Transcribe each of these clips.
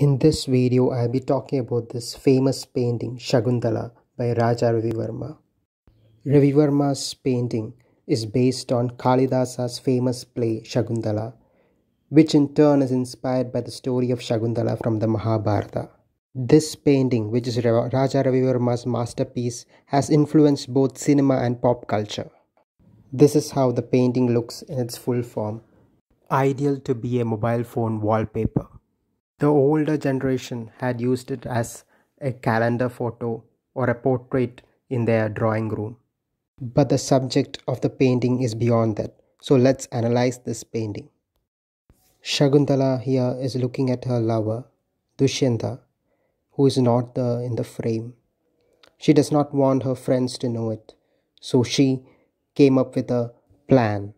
In this video, I'll be talking about this famous painting Shakuntala by Raja Ravi Varma. Ravi Varma's painting is based on Kalidasa's famous play Shakuntala, which in turn is inspired by the story of Shakuntala from the Mahabharata. This painting, which is Raja Ravi Varma's masterpiece, has influenced both cinema and pop culture. This is how the painting looks in its full form. Ideal to be a mobile phone wallpaper. The older generation had used it as a calendar photo or a portrait in their drawing room. But the subject of the painting is beyond that. So let's analyze this painting. Shakuntala here is looking at her lover, Dushyanta, who is not there in the frame. She does not want her friends to know it. So she came up with a plan.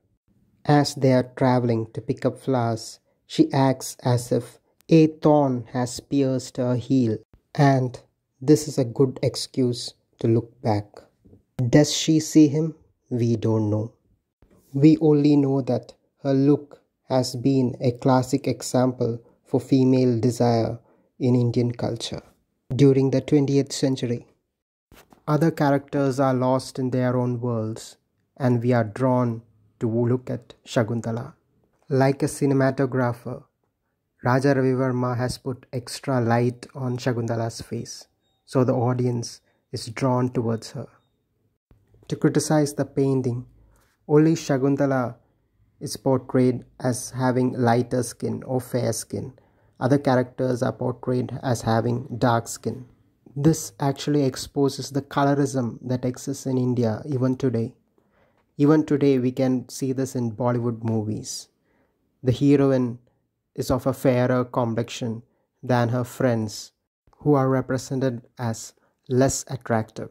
As they are traveling to pick up flowers, she acts as if a thorn has pierced her heel, and this is a good excuse to look back. Does she see him? We don't know. We only know that her look has been a classic example for female desire in Indian culture during the 20th century. Other characters are lost in their own worlds, and we are drawn to look at Shakuntala. Like a cinematographer, Raja Ravi Varma has put extra light on Shakuntala's face, so the audience is drawn towards her. To criticize the painting, only Shakuntala is portrayed as having lighter skin or fair skin. Other characters are portrayed as having dark skin. This actually exposes the colorism that exists in India even today. Even today, we can see this in Bollywood movies. The heroine is of a fairer complexion than her friends, who are represented as less attractive.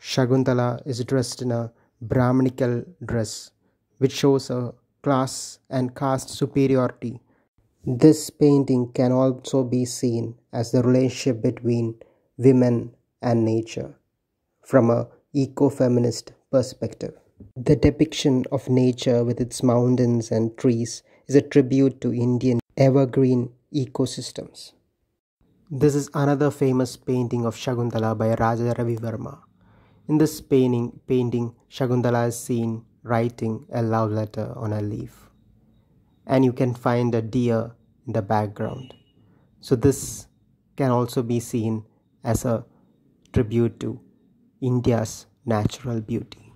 Shakuntala is dressed in a Brahminical dress, which shows her class and caste superiority. This painting can also be seen as the relationship between women and nature from a eco-feminist perspective. The depiction of nature with its mountains and trees is a tribute to Indian evergreen ecosystems. This is another famous painting of Shakuntala by Raja Ravi Varma. In this painting, painting Shakuntala is seen writing a love letter on a leaf. And you can find a deer in the background. So this can also be seen as a tribute to India's natural beauty.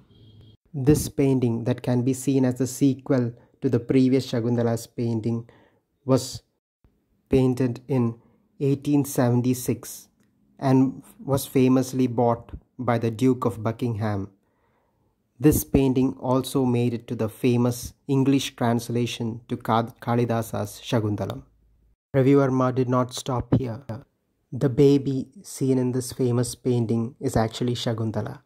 This painting that can be seen as a sequel to the previous Shakuntala's painting was painted in 1876 and was famously bought by the Duke of Buckingham. This painting also made it to the famous English translation to Kalidasa's Shakuntalam. Ravi Varma did not stop here. The baby seen in this famous painting is actually Shakuntala.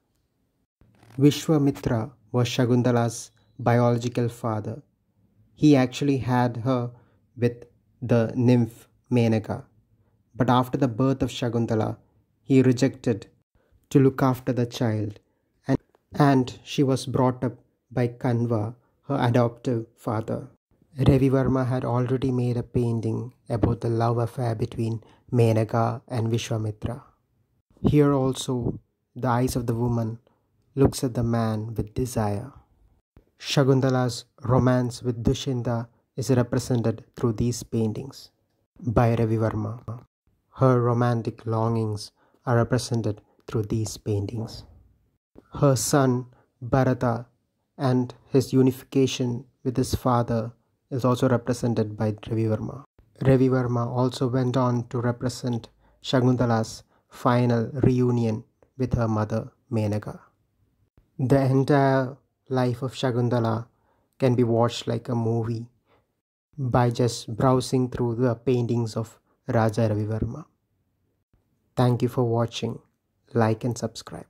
Vishwamitra was Shakuntala's biological father. He actually had her with the nymph Menaka. But after the birth of Shakuntala, he rejected to look after the child, and, and she was brought up by Kanva, her adoptive father. Ravi Varma had already made a painting about the love affair between Menaka and Vishwamitra. Here also, the eyes of the woman looks at the man with desire. Shakuntala's romance with Dushyanta is represented through these paintings by Ravi Varma. Her romantic longings are represented through these paintings. Her son Bharata and his unification with his father is also represented by Ravi Varma. Ravi Varma also went on to represent Shakuntala's final reunion with her mother Menaka. The entire life of Shakuntala can be watched like a movie by just browsing through the paintings of Raja Ravi Varma. Thank you for watching. Like and subscribe.